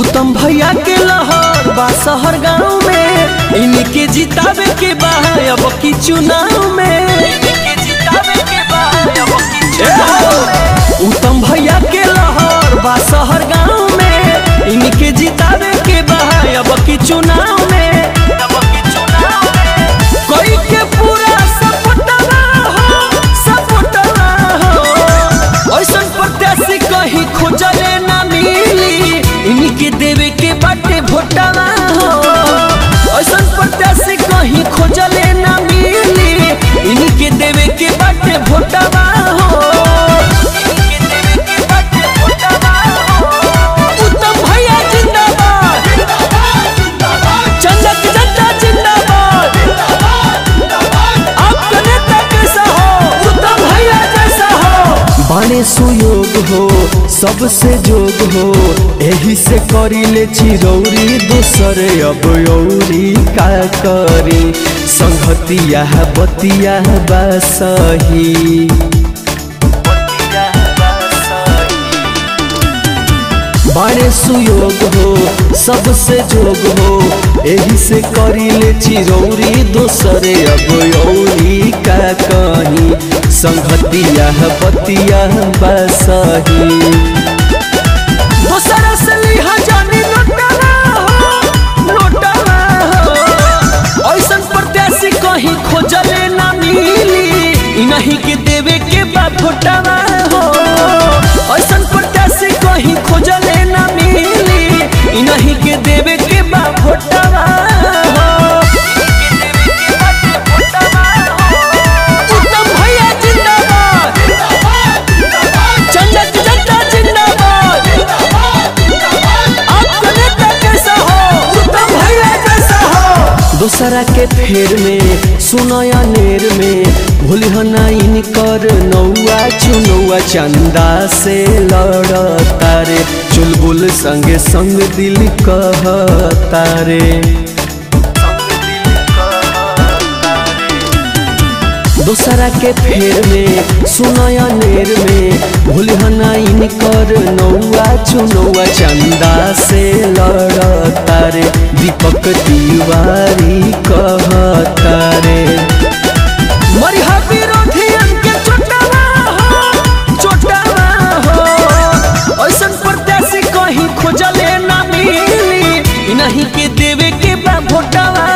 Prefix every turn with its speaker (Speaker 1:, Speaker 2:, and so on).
Speaker 1: उत्तम भैया के लहर बा शहर गाँव में। इनके जितावे के बा अब की चुनाव में। बड़े सुयोग हो सबसे जोग हो। एही से करिले चिरौरी दूसर अब यौरी का करी। संगतिया बतिया बसही बड़े सुयोग हो, सबसे जोग हो। एही से करिले चिरौरी, दोसरे अब यौरी का कही। संगतिया बतिया बसही। नहीं के देवे के बा फोटवा। दूसरा के फेर में, सुनया नेर में भूलहना इनकर नौआ चुनौआ चंदा से लड़ तारे चुलबुल संगे संग दिल कह रे। दूसरा के फेर में, सुनाया नेर में भूल हनाइन कर नौआ चुनौआ चंदा से लड़ता रे दीपक तिवारी कहता रे मरिहा के के देवे के बा भोटावा